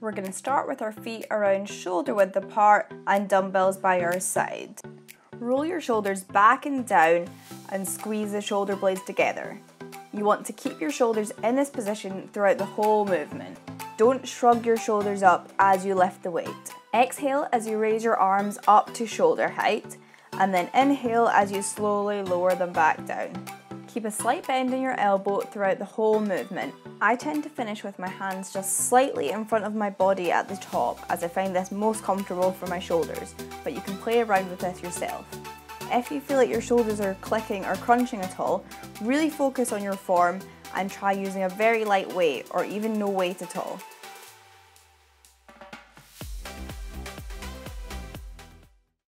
We're going to start with our feet around shoulder width apart and dumbbells by our side. Roll your shoulders back and down and squeeze the shoulder blades together. You want to keep your shoulders in this position throughout the whole movement. Don't shrug your shoulders up as you lift the weight. Exhale as you raise your arms up to shoulder height and then inhale as you slowly lower them back down. Keep a slight bend in your elbow throughout the whole movement. I tend to finish with my hands just slightly in front of my body at the top as I find this most comfortable for my shoulders, but you can play around with this yourself. If you feel like your shoulders are clicking or crunching at all, really focus on your form and try using a very light weight or even no weight at all.